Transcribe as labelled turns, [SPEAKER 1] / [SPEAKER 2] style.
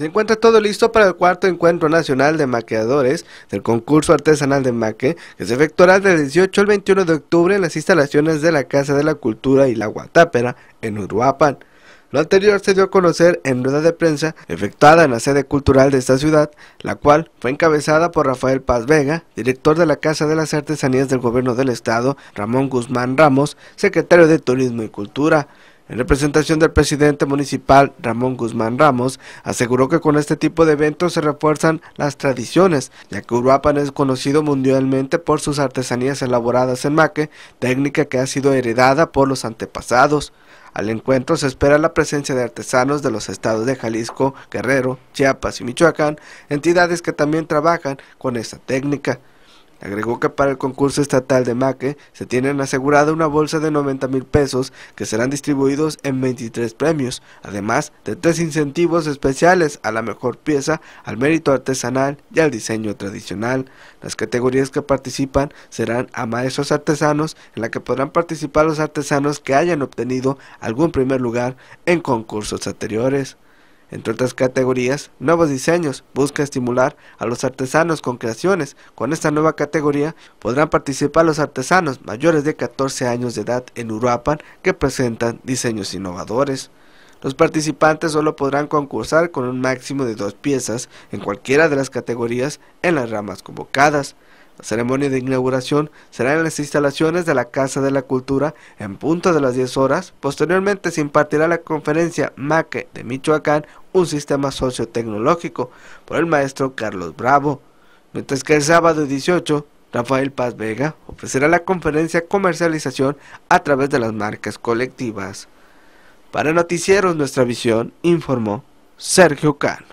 [SPEAKER 1] Se encuentra todo listo para el cuarto encuentro nacional de maqueadores del concurso artesanal de maque que se efectuará del 18 al 21 de octubre en las instalaciones de la Casa de la Cultura y la Guatápera en Uruapan. Lo anterior se dio a conocer en rueda de prensa efectuada en la sede cultural de esta ciudad, la cual fue encabezada por Rafael Paz Vega, director de la Casa de las Artesanías del Gobierno del Estado, Ramón Guzmán Ramos, secretario de Turismo y Cultura. En representación del presidente municipal Ramón Guzmán Ramos, aseguró que con este tipo de eventos se refuerzan las tradiciones, ya que Uruapan es conocido mundialmente por sus artesanías elaboradas en maque, técnica que ha sido heredada por los antepasados. Al encuentro se espera la presencia de artesanos de los estados de Jalisco, Guerrero, Chiapas y Michoacán, entidades que también trabajan con esta técnica. Agregó que para el concurso estatal de Maque se tienen asegurada una bolsa de 90 mil pesos que serán distribuidos en 23 premios, además de tres incentivos especiales a la mejor pieza, al mérito artesanal y al diseño tradicional. Las categorías que participan serán a maestros artesanos, en la que podrán participar los artesanos que hayan obtenido algún primer lugar en concursos anteriores. Entre otras categorías, nuevos diseños busca estimular a los artesanos con creaciones. Con esta nueva categoría podrán participar los artesanos mayores de 14 años de edad en Uruapan que presentan diseños innovadores. Los participantes solo podrán concursar con un máximo de dos piezas en cualquiera de las categorías en las ramas convocadas. La ceremonia de inauguración será en las instalaciones de la Casa de la Cultura en punto de las 10 horas. Posteriormente se impartirá la conferencia MACE de Michoacán, un sistema sociotecnológico, por el maestro Carlos Bravo. Mientras que el sábado 18, Rafael Paz Vega ofrecerá la conferencia comercialización a través de las marcas colectivas. Para Noticieros Nuestra Visión, informó Sergio Cano.